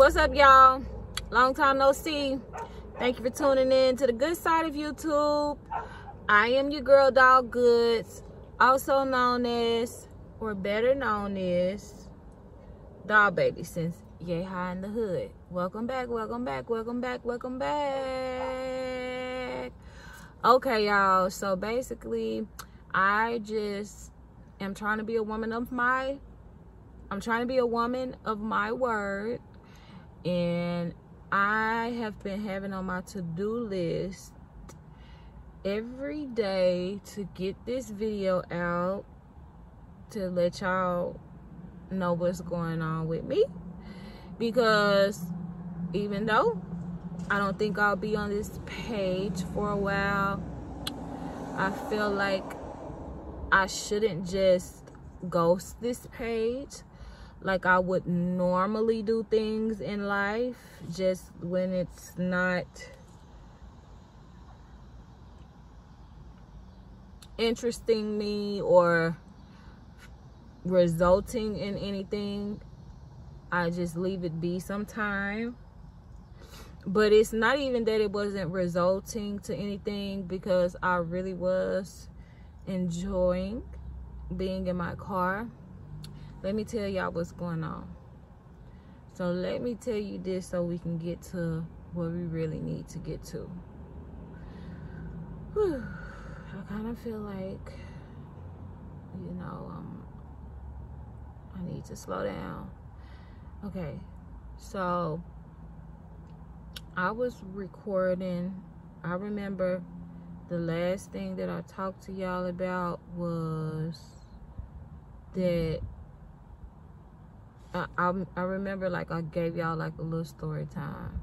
What's up, y'all? Long time no see. Thank you for tuning in to the good side of YouTube. I am your girl, Doll Goods, also known as, or better known as, Doll Baby, since yay high in the hood. Welcome back, welcome back, welcome back, welcome back. Okay, y'all. So basically, I just am trying to be a woman of my I'm trying to be a woman of my word and I have been having on my to-do list every day to get this video out to let y'all know what's going on with me. Because even though I don't think I'll be on this page for a while I feel like I shouldn't just ghost this page like I would normally do things in life just when it's not interesting me or resulting in anything I just leave it be sometime. But it's not even that it wasn't resulting to anything because I really was enjoying being in my car let me tell y'all what's going on. So let me tell you this so we can get to what we really need to get to. Whew. i kind of feel like you know um i need to slow down. Okay so i was recording. I remember the last thing that i talked to y'all about was that I, I, I remember like I gave y'all like a little story time.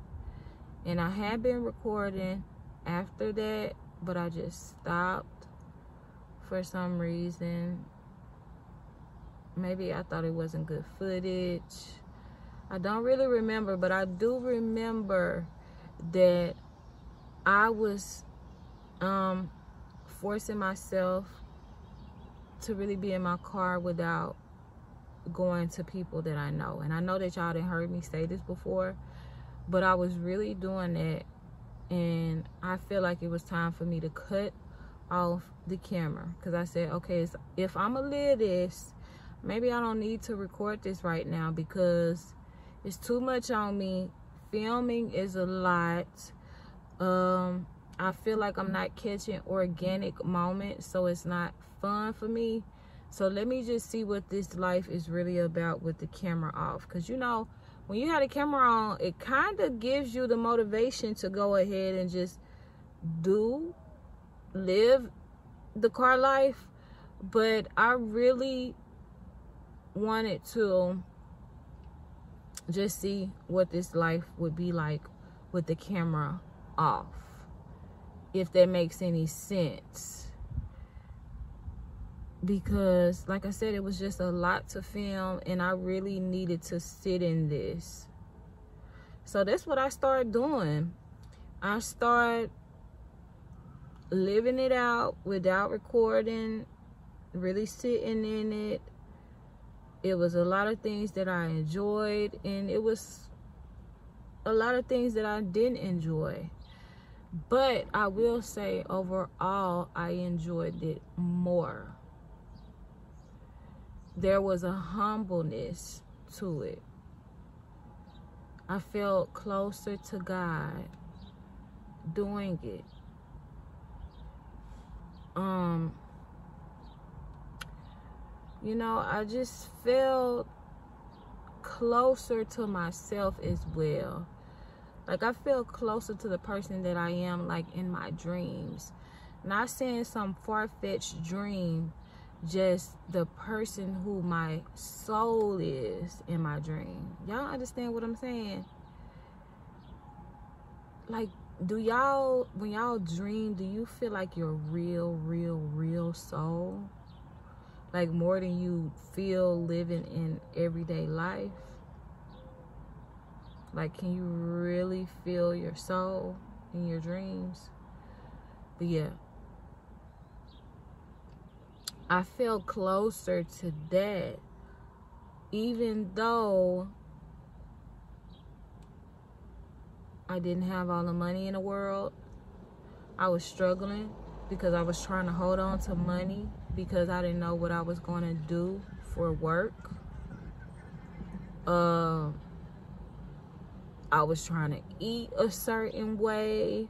And I had been recording after that, but I just stopped for some reason. Maybe I thought it wasn't good footage. I don't really remember, but I do remember that I was um, forcing myself to really be in my car without going to people that I know. And I know that y'all didn't heard me say this before, but I was really doing that. And I feel like it was time for me to cut off the camera. Because I said, okay, if I'm to live this, maybe I don't need to record this right now because it's too much on me. Filming is a lot. Um, I feel like I'm not catching organic moments, so it's not fun for me so let me just see what this life is really about with the camera off. Because, you know, when you have the camera on, it kind of gives you the motivation to go ahead and just do, live the car life. But I really wanted to just see what this life would be like with the camera off. If that makes any sense because like I said it was just a lot to film and I really needed to sit in this. So that's what I started doing. I started living it out without recording really sitting in it. It was a lot of things that I enjoyed and it was a lot of things that I didn't enjoy. But I will say overall I enjoyed it more there was a humbleness to it. I felt closer to God doing it. Um, you know, I just felt closer to myself as well. Like I feel closer to the person that I am like in my dreams. Not saying some far-fetched dream, just the person who my soul is in my dream. Y'all understand what I'm saying? Like, do y'all, when y'all dream, do you feel like your real, real, real soul? Like more than you feel living in everyday life? Like, can you really feel your soul in your dreams? But yeah, I feel closer to that, even though I didn't have all the money in the world. I was struggling because I was trying to hold on to money because I didn't know what I was going to do for work. Uh, I was trying to eat a certain way,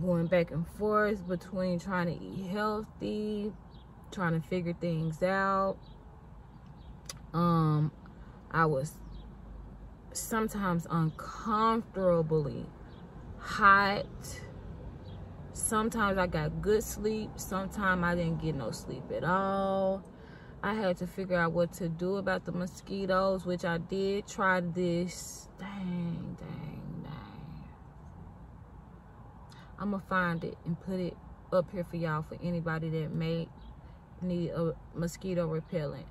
going back and forth between trying to eat healthy, trying to figure things out. Um, I was sometimes uncomfortably hot. Sometimes I got good sleep. Sometimes I didn't get no sleep at all. I had to figure out what to do about the mosquitoes, which I did try this. Dang, dang. I'm going to find it and put it up here for y'all for anybody that may need a mosquito repellent.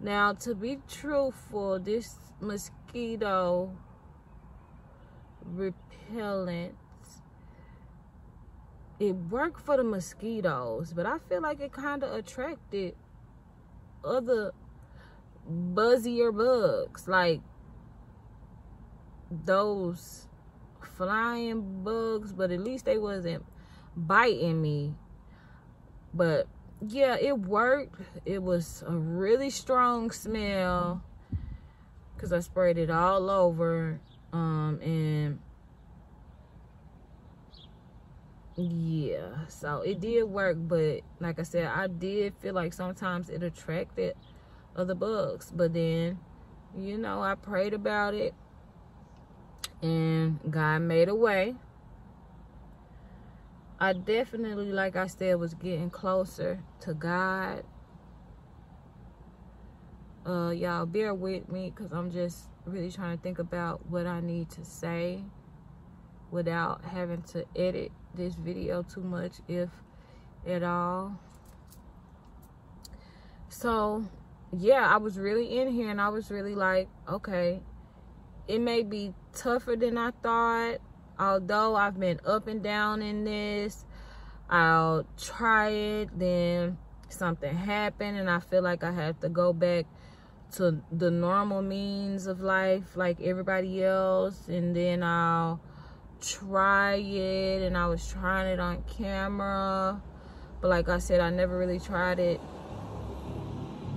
Now, to be truthful, this mosquito repellent it worked for the mosquitoes, but I feel like it kind of attracted other buzzier bugs like those flying bugs but at least they wasn't biting me. But yeah it worked. It was a really strong smell because i sprayed it all over um and yeah so it did work but like i said i did feel like sometimes it attracted other bugs but then you know i prayed about it and god made a way. I definitely like i said was getting closer to god. Uh y'all bear with me because i'm just really trying to think about what i need to say without having to edit this video too much if at all. So yeah i was really in here and i was really like okay it may be tougher than i thought although i've been up and down in this i'll try it then something happened and i feel like i have to go back to the normal means of life like everybody else and then i'll try it and I was trying it on camera. But like I said, I never really tried it.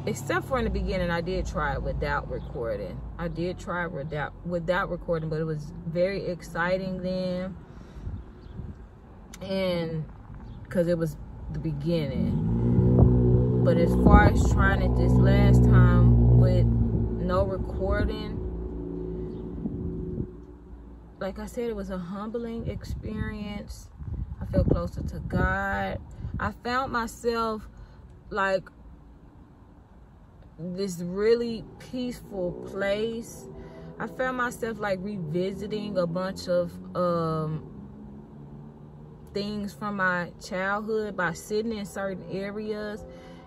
Except for in the beginning, I did try it without recording. I did try without, without recording, but it was very exciting then. And because it was the beginning. But as far as trying it this last time with no recording, like I said, it was a humbling experience. I felt closer to God. I found myself like this really peaceful place. I found myself like revisiting a bunch of um, things from my childhood by sitting in certain areas.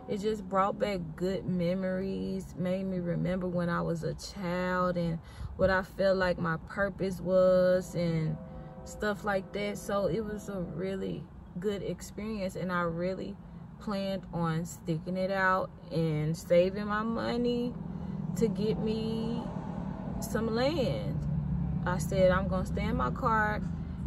It just brought back good memories, made me remember when I was a child and what I felt like my purpose was and stuff like that. So it was a really good experience and I really planned on sticking it out and saving my money to get me some land. I said I'm gonna stay in my car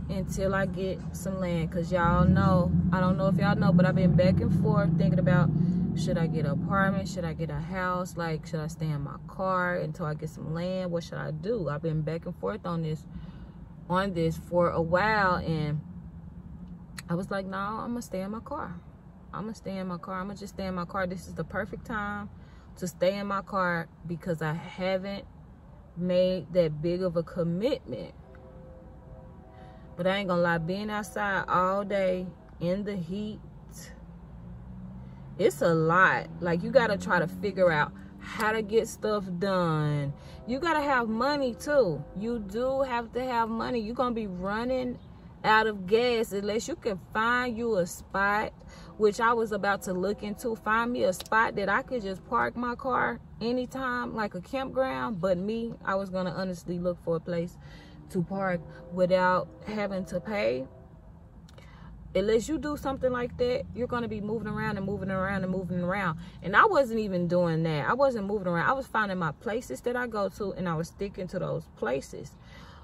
until I get some land because y'all know, I don't know if y'all know, but I've been back and forth thinking about should I get an apartment? Should I get a house? Like, should I stay in my car until I get some land? What should I do? I've been back and forth on this, on this for a while, and I was like, no, I'm gonna stay in my car. I'm gonna stay in my car. I'm gonna just stay in my car. This is the perfect time to stay in my car because I haven't made that big of a commitment. But I ain't gonna lie, being outside all day in the heat it's a lot like you got to try to figure out how to get stuff done you got to have money too you do have to have money you're gonna be running out of gas unless you can find you a spot which i was about to look into find me a spot that i could just park my car anytime like a campground but me i was gonna honestly look for a place to park without having to pay. Unless you do something like that you're to be moving around and moving around and moving around. And i wasn't even doing that. I wasn't moving around. I was finding my places that i go to and i was sticking to those places.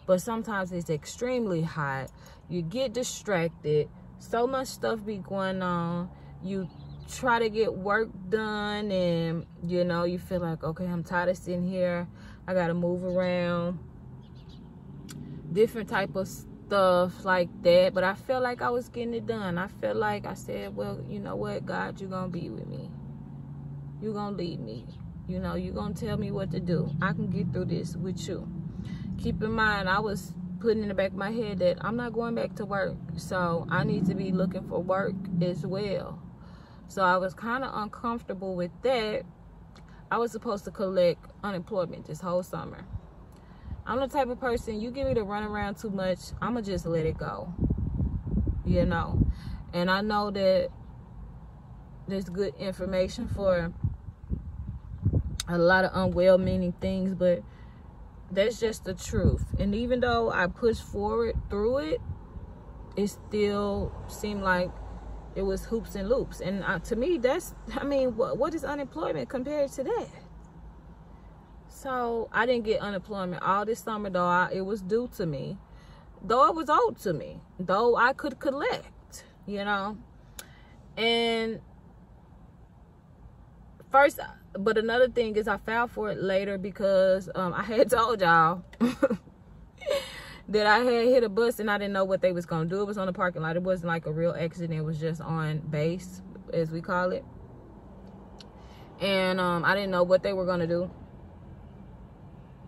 But sometimes it's extremely hot. You get distracted. So much stuff be going on. You try to get work done and you know you feel like okay i'm tired of sitting here. I gotta move around. Different type of stuff like that. But i felt like i was getting it done. I felt like i said well you know what? God you're gonna be with me. You're gonna lead me. You know you're gonna tell me what to do. I can get through this with you. Keep in mind i was putting in the back of my head that i'm not going back to work so i need to be looking for work as well so I was kind of uncomfortable with that. I was supposed to collect unemployment this whole summer. I'm the type of person, you give me to run around too much, I'm going to just let it go. You know. And I know that there's good information for a lot of unwell meaning things, but that's just the truth. And even though I pushed forward through it, it still seemed like it was hoops and loops. And uh, to me that's i mean what, what is unemployment compared to that? So i didn't get unemployment all this summer though I, it was due to me. Though it was owed to me. Though i could collect you know? And first but another thing is i filed for it later because um, i had told y'all that I had hit a bus and I didn't know what they was gonna do. It was on the parking lot. It wasn't like a real accident. It was just on base, as we call it. And um, I didn't know what they were gonna do.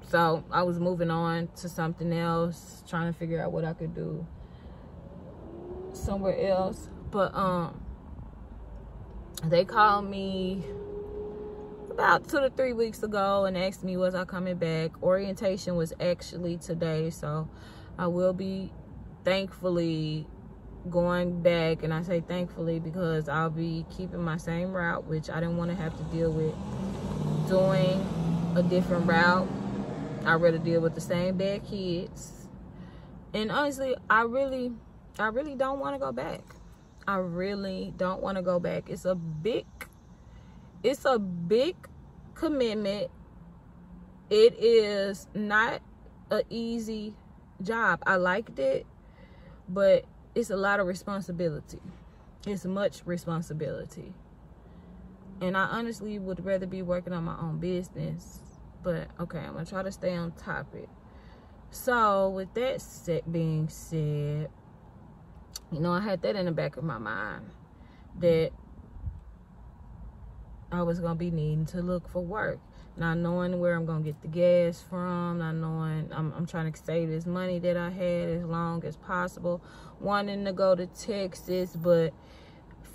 So I was moving on to something else, trying to figure out what I could do somewhere else. But um, they called me about two to three weeks ago and asked me was I coming back. Orientation was actually today, so I will be thankfully going back and I say thankfully because I'll be keeping my same route which I didn't want to have to deal with doing a different route. I'd rather deal with the same bad kids. And honestly, I really I really don't want to go back. I really don't want to go back. It's a big it's a big commitment. It is not an easy job. I liked it, but it's a lot of responsibility. It's much responsibility. And I honestly would rather be working on my own business. But okay, I'm gonna try to stay on topic. So with that being said, you know, I had that in the back of my mind that I was gonna be needing to look for work. Not knowing where I'm gonna get the gas from, not knowing I'm, I'm trying to save this money that I had as long as possible. Wanting to go to Texas, but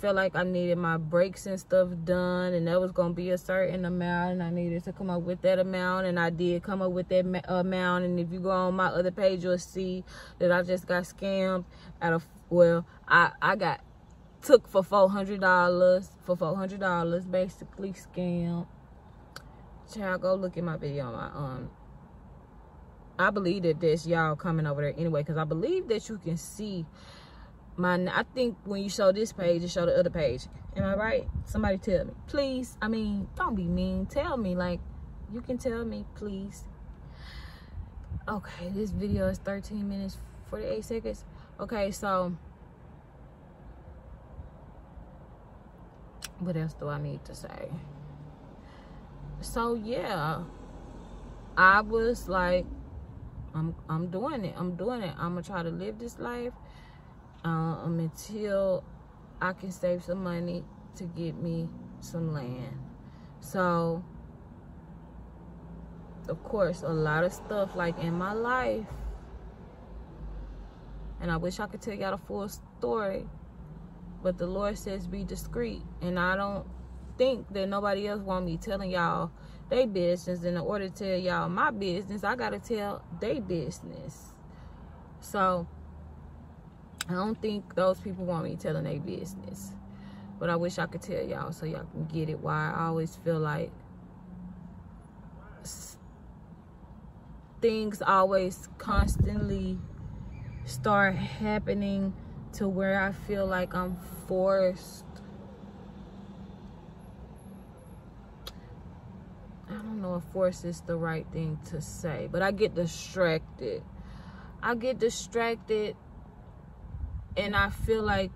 felt like I needed my brakes and stuff done, and that was gonna be a certain amount, and I needed to come up with that amount, and I did come up with that amount. And if you go on my other page, you'll see that I just got scammed out of well, I I got took for four hundred dollars for four hundred dollars basically scam child go look at my video my um i believe that this y'all coming over there anyway because i believe that you can see my i think when you show this page you show the other page. Am i right? Somebody tell me. Please i mean don't be mean. Tell me like you can tell me please. Okay this video is 13 minutes 48 seconds. Okay so what else do I need to say? So yeah, I was like, I'm I'm doing it. I'm doing it. I'm gonna try to live this life um, until I can save some money to get me some land. So, of course, a lot of stuff like in my life, and I wish I could tell y'all the full story but the Lord says be discreet. And I don't think that nobody else want me telling y'all their business. And in order to tell y'all my business, I got to tell their business. So, I don't think those people want me telling their business. But I wish I could tell y'all so y'all can get it. Why I always feel like things always constantly start happening to where I feel like I'm forced. I don't know if force is the right thing to say, but I get distracted. I get distracted and I feel like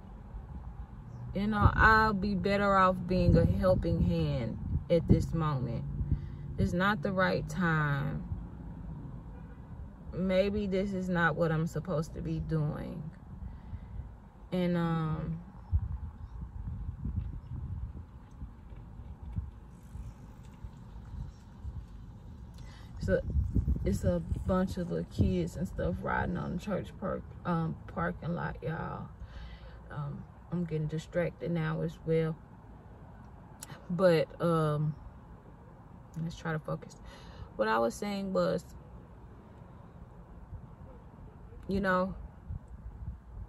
you know, I'll be better off being a helping hand at this moment. It's not the right time. Maybe this is not what I'm supposed to be doing. And um so it's a bunch of the kids and stuff riding on the church park um parking lot, y'all. Um I'm getting distracted now as well. But um let's try to focus. What I was saying was you know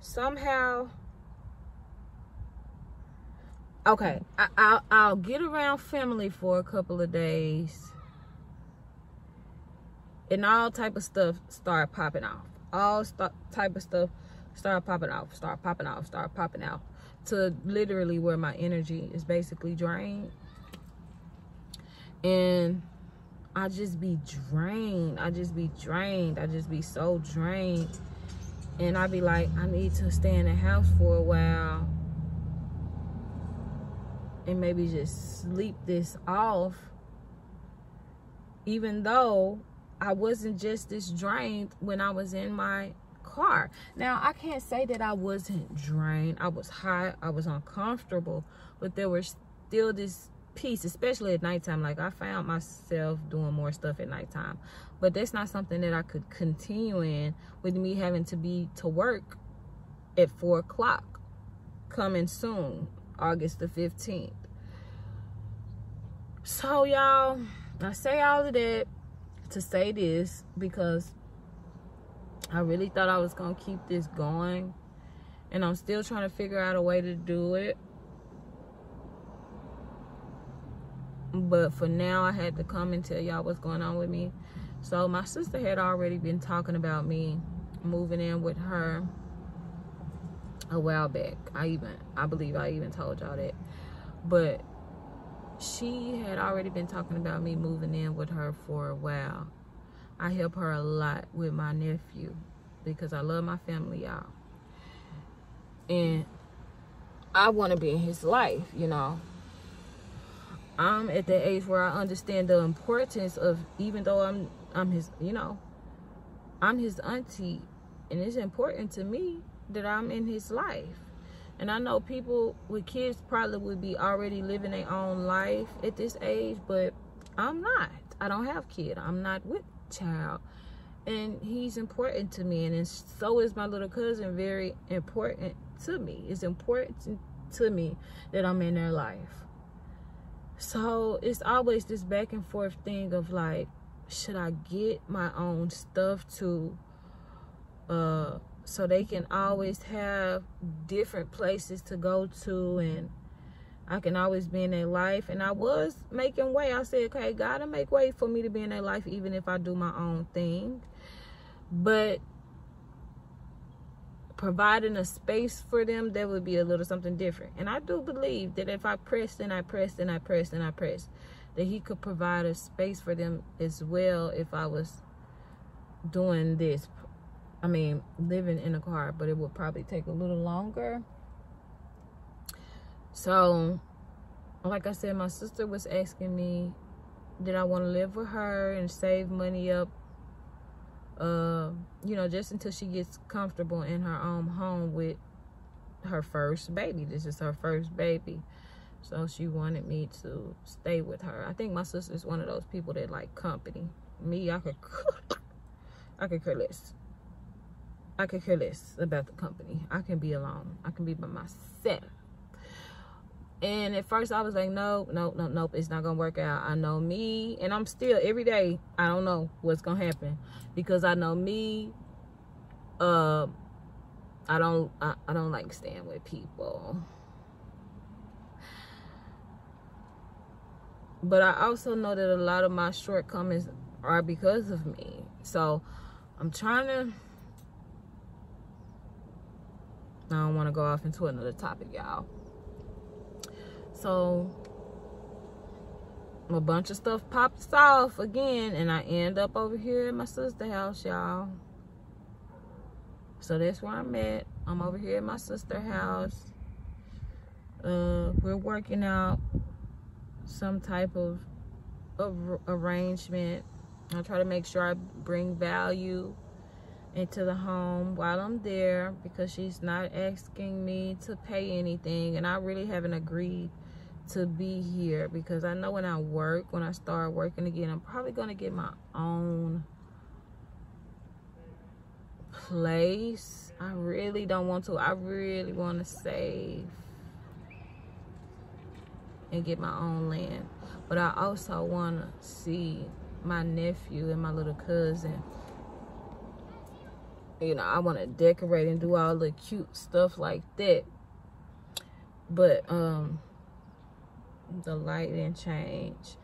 somehow okay I, I'll, I'll get around family for a couple of days and all type of stuff start popping off all st- type of stuff start popping off, start popping off, start popping out to literally where my energy is basically drained. And I just be drained. I just be drained. I just be so drained. And I'd be like, I need to stay in the house for a while and maybe just sleep this off. Even though I wasn't just this drained when I was in my car. Now, I can't say that I wasn't drained. I was hot. I was uncomfortable. But there was still this peace, especially at nighttime. Like, I found myself doing more stuff at nighttime. But that's not something that I could continue in with me having to be to work at 4 o'clock coming soon, August the 15th. So, y'all, I say all of that to say this because I really thought I was going to keep this going. And I'm still trying to figure out a way to do it. But for now, I had to come and tell y'all what's going on with me. So my sister had already been talking about me moving in with her a while back. I even, I believe I even told y'all that. But she had already been talking about me moving in with her for a while. I help her a lot with my nephew because I love my family, y'all. And I want to be in his life, you know. I'm at the age where I understand the importance of even though I'm I'm his, you know, I'm his auntie and it's important to me that I'm in his life. And I know people with kids probably would be already living their own life at this age, but I'm not. I don't have kid. I'm not with child and he's important to me and so is my little cousin very important to me it's important to me that i'm in their life so it's always this back and forth thing of like should i get my own stuff to uh so they can always have different places to go to and I can always be in their life. And I was making way. I said, okay, God to make way for me to be in their life, even if I do my own thing. But providing a space for them, that would be a little something different. And I do believe that if I pressed and I pressed and I pressed and I pressed, that he could provide a space for them as well if I was doing this. I mean, living in a car, but it would probably take a little longer so, like I said, my sister was asking me, did I want to live with her and save money up, uh, you know, just until she gets comfortable in her own home with her first baby. This is her first baby. So she wanted me to stay with her. I think my sister's one of those people that like company. Me, I could, I could care less. I could care less about the company. I can be alone. I can be by myself. And at first I was like, no, no, no, nope, it's not gonna work out. I know me, and I'm still every day. I don't know what's gonna happen because I know me. Uh, I don't, I, I don't like staying with people. But I also know that a lot of my shortcomings are because of me. So I'm trying to. I don't want to go off into another topic, y'all. So a bunch of stuff pops off again and I end up over here at my sister house, y'all. So that's where I'm at. I'm over here at my sister house. Uh, we're working out some type of, of arrangement. I try to make sure I bring value into the home while I'm there because she's not asking me to pay anything and I really haven't agreed to be here because I know when I work, when I start working again, I'm probably going to get my own place. I really don't want to. I really want to save and get my own land. But I also want to see my nephew and my little cousin you know, I want to decorate and do all the cute stuff like that. But, um, the light didn't change.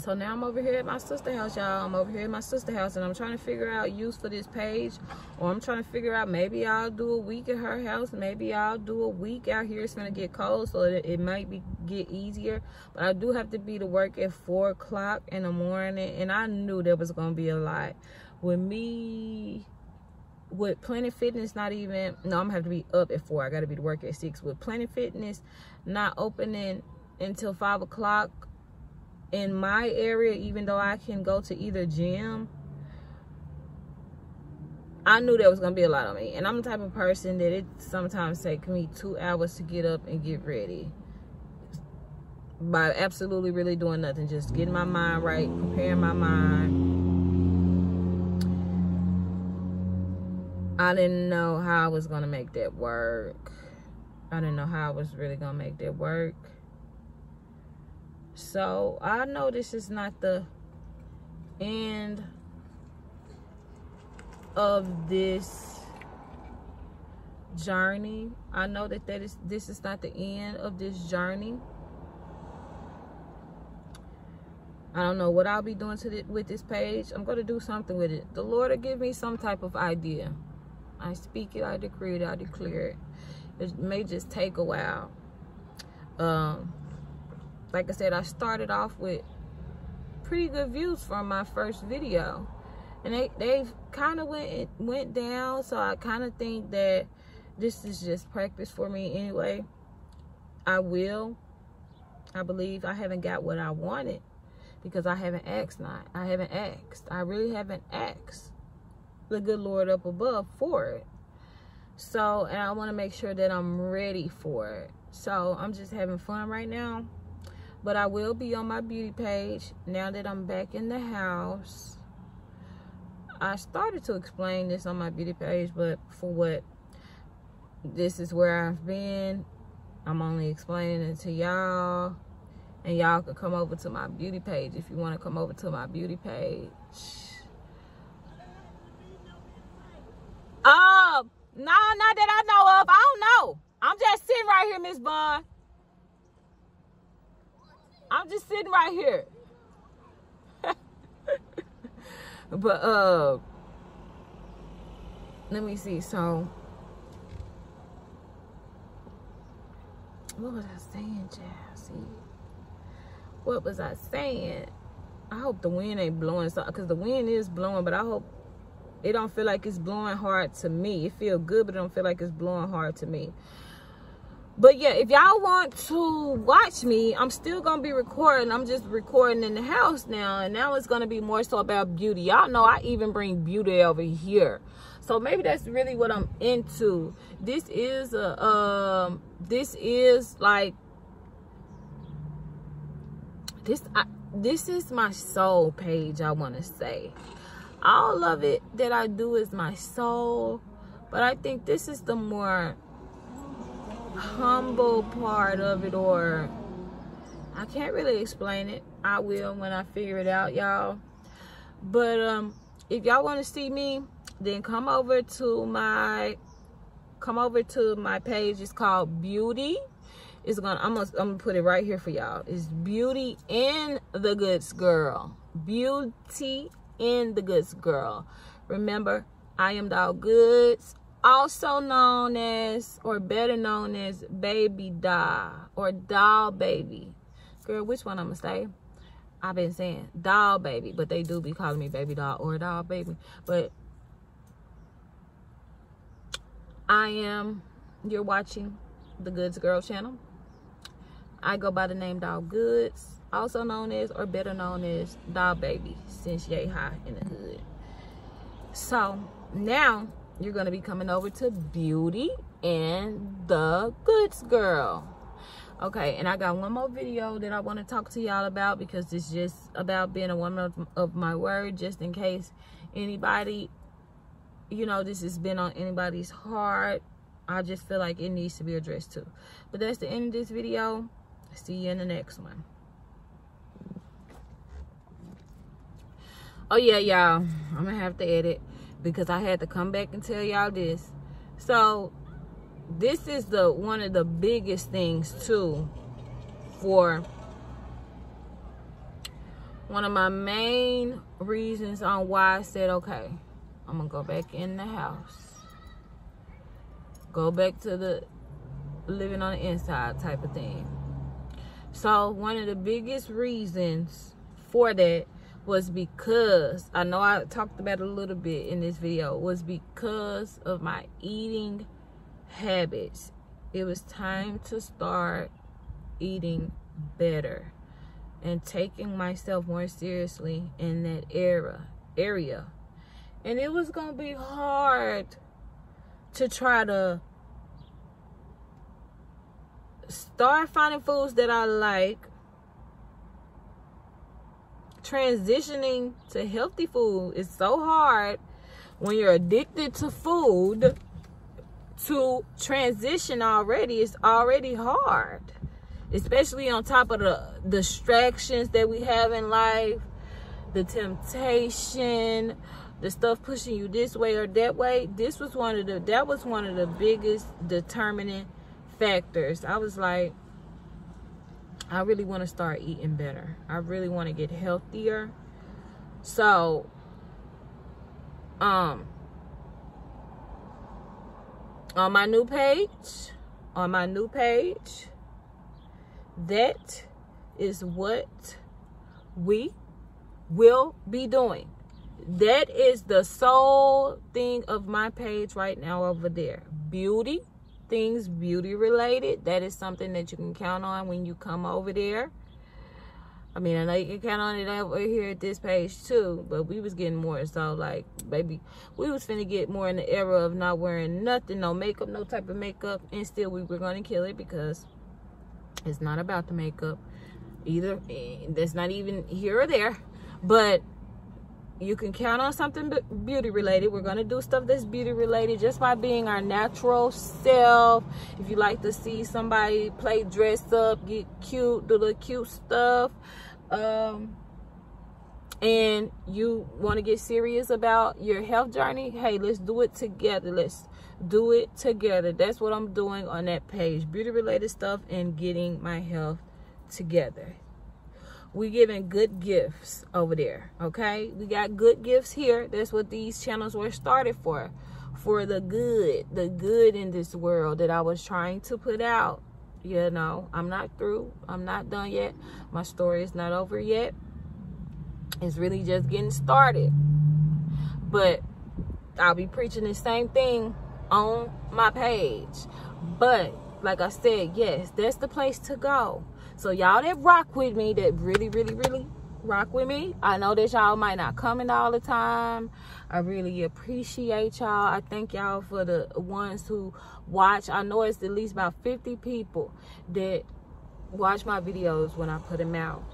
So now I'm over here at my sister house, y'all. I'm over here at my sister house, and I'm trying to figure out use for this page. Or I'm trying to figure out maybe I'll do a week at her house. Maybe I'll do a week out here. It's to get cold, so it, it might be get easier. But I do have to be to work at 4 o'clock in the morning, and I knew there was to be a lot with me with Planet Fitness not even no I'm gonna have to be up at four. I gotta be to work at six. With Planet Fitness not opening until five o'clock in my area even though I can go to either gym I knew there was gonna be a lot on me. And I'm the type of person that it sometimes takes me two hours to get up and get ready. By absolutely really doing nothing just getting my mind right preparing my mind I didn't know how I was going to make that work. I didn't know how I was really going to make that work. So I know this is not the end of this journey. I know that that is this is not the end of this journey. I don't know what I'll be doing to the, with this page. I'm going to do something with it. The Lord will give me some type of idea. I speak it, I decree it, I declare it. It may just take a while. Um, like I said, I started off with pretty good views from my first video. And they, they've kind of went went down. So I kind of think that this is just practice for me anyway. I will. I believe I haven't got what I wanted because I haven't asked not. I haven't asked. I really haven't asked the good Lord up above for it. So, and I want to make sure that I'm ready for it. So, I'm just having fun right now. But I will be on my beauty page now that I'm back in the house. I started to explain this on my beauty page, but for what? This is where I've been. I'm only explaining it to y'all. And y'all can come over to my beauty page if you want to come over to my beauty page. Um, no, not that I know of. I don't know. I'm just sitting right here, Miss Bond. I'm just sitting right here. but uh let me see. So what was I saying, Jazzy? What was I saying? I hope the wind ain't blowing so because the wind is blowing, but I hope it don't feel like it's blowing hard to me. It feel good, but it don't feel like it's blowing hard to me. But yeah, if y'all want to watch me, I'm still to be recording. I'm just recording in the house now. And now it's to be more so about beauty. Y'all know I even bring beauty over here. So maybe that's really what I'm into. This is a, um, this is like, this, I, this is my soul page, I want to say all of it that I do is my soul. But I think this is the more humble part of it or I can't really explain it. I will when I figure it out, y'all. But um if y'all want to see me, then come over to my come over to my page. It's called Beauty. It's gonna I'm gonna I'm gonna put it right here for y'all. It's Beauty in the Goods Girl. Beauty in the goods girl. Remember, I am Doll Goods, also known as, or better known as Baby Doll, or Doll Baby. Girl, which one I'm going to say? I've been saying Doll Baby, but they do be calling me Baby Doll or Doll Baby. But I am, you're watching the Goods Girl channel. I go by the name Doll Goods, also known as, or better known as, Doll Baby, since yay high in the hood. So, now, you're going to be coming over to Beauty and the Goods Girl. Okay, and I got one more video that I want to talk to y'all about because it's just about being a woman of, of my word, just in case anybody, you know, this has been on anybody's heart. I just feel like it needs to be addressed too. But that's the end of this video. See you in the next one. Oh yeah, y'all. I'm gonna have to edit because I had to come back and tell y'all this. So this is the one of the biggest things too for one of my main reasons on why I said, okay, I'm gonna go back in the house. Go back to the living on the inside type of thing. So one of the biggest reasons for that was because I know I talked about a little bit in this video was because of my eating habits. It was time to start eating better and taking myself more seriously in that era area. And it was going to be hard to try to start finding foods that I like transitioning to healthy food is so hard when you're addicted to food to transition already it's already hard. Especially on top of the distractions that we have in life the temptation the stuff pushing you this way or that way. This was one of the that was one of the biggest determining factors. I was like i really want to start eating better i really want to get healthier so um on my new page, on my new page, that is what we will be doing. That is the sole thing of my page right now over there. Beauty, things beauty related. That is something that you can count on when you come over there. I mean, I know you can count on it over here at this page too, but we was getting more. So like, baby, we was finna get more in the era of not wearing nothing, no makeup, no type of makeup, and still we were gonna kill it because it's not about the makeup either. That's not even here or there, but you can count on something beauty related. We're gonna do stuff that's beauty related just by being our natural self. If you like to see somebody play dress up, get cute, do the cute stuff, um, and you want to get serious about your health journey, hey, let's do it together. Let's do it together. That's what I'm doing on that page. Beauty related stuff and getting my health together. We giving good gifts over there, okay? We got good gifts here. That's what these channels were started for. For the good, the good in this world that I was trying to put out you know i'm not through i'm not done yet my story is not over yet it's really just getting started but i'll be preaching the same thing on my page but like i said yes that's the place to go so y'all that rock with me that really really really rock with me i know that y'all might not come in all the time. I really appreciate y'all. I thank y'all for the ones who watch. I know it's at least about 50 people that watch my videos when i put them out.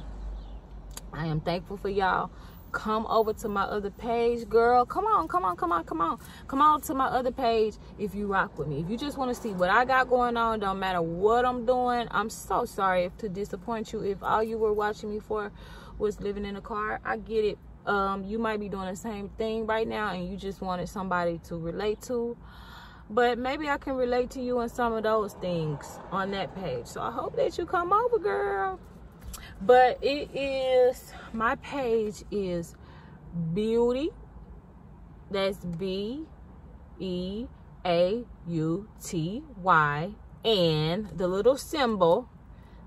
I am thankful for y'all come over to my other page girl. Come on come on come on come on. Come on to my other page if you rock with me. If you just want to see what i got going on don't matter what i'm doing i'm so sorry if, to disappoint you if all you were watching me for was living in a car. I get it. Um, you might be doing the same thing right now and you just wanted somebody to relate to but maybe i can relate to you on some of those things on that page. So i hope that you come over girl but it is my page is beauty. That's b e a u t y. And the little symbol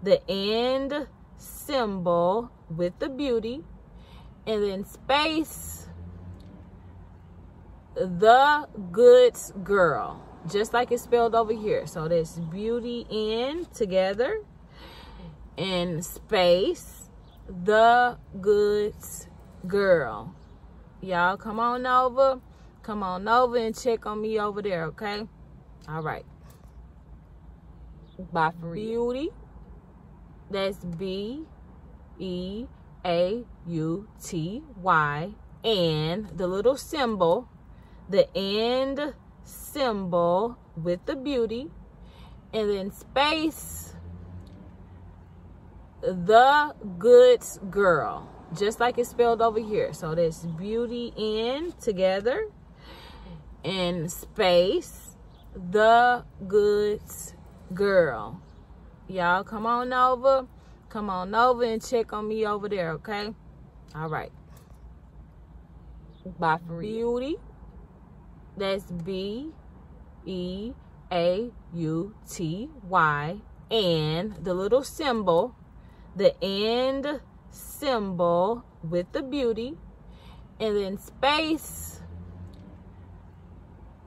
the end symbol with the beauty. And then space the goods girl. Just like it's spelled over here. So that's beauty in together in space the goods girl. Y'all come on over. Come on over and check on me over there, okay? All right. Bye for beauty. That's B E A U T Y and the little symbol, the end symbol with the beauty, and then space the goods girl just like it's spelled over here. So that's beauty in together in space the goods girl. Y'all come on over come on over and check on me over there okay? All right. Bye for beauty. That's b e a u t y and the little symbol the end symbol with the beauty and then space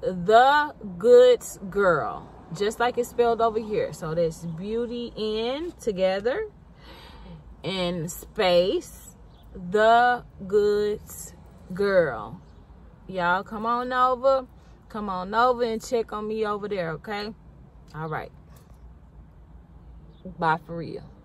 the goods girl just like it's spelled over here. So that's beauty in together and space the goods girl. Y'all come on over come on over and check on me over there okay? All right. Bye for real